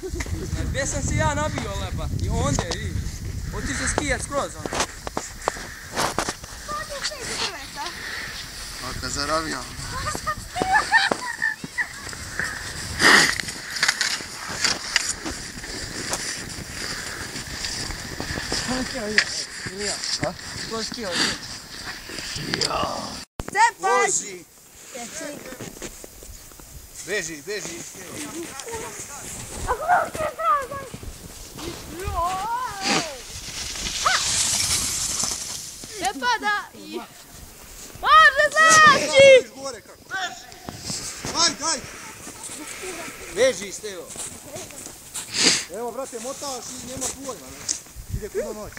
Gdje sam si ja nabio leba? I ondje, vidi. Otišao skijat skroz on. A kad zaravija. Skroz skijao. Vozi. Beži, beži. Ne pada i... Može znači! Beži gore kako. Aj, daj. Beži, Stevo. Evo, brate, motaš i nema pojma. Ide kuda noć.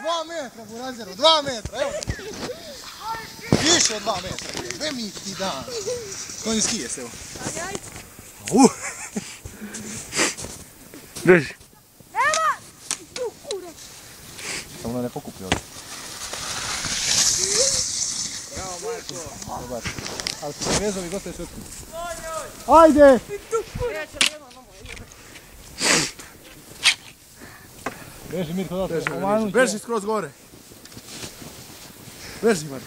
Dva metra, burazeru, dva metra, evo. Više od dva metra. Sve mi ti dan. Konji skije se, evo. Uh. Beži. Samo da ne pokupi ovdje. Bravo, Marko. Dobar. Ali se vezovi dosta je sve Ajde! Beži Mirko, da beži, beži, beži skroz gore. Beži, Marko.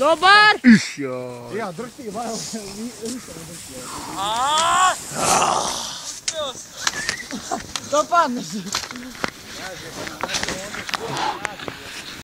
Добар! Еще! Я, другие, вау, Да пан!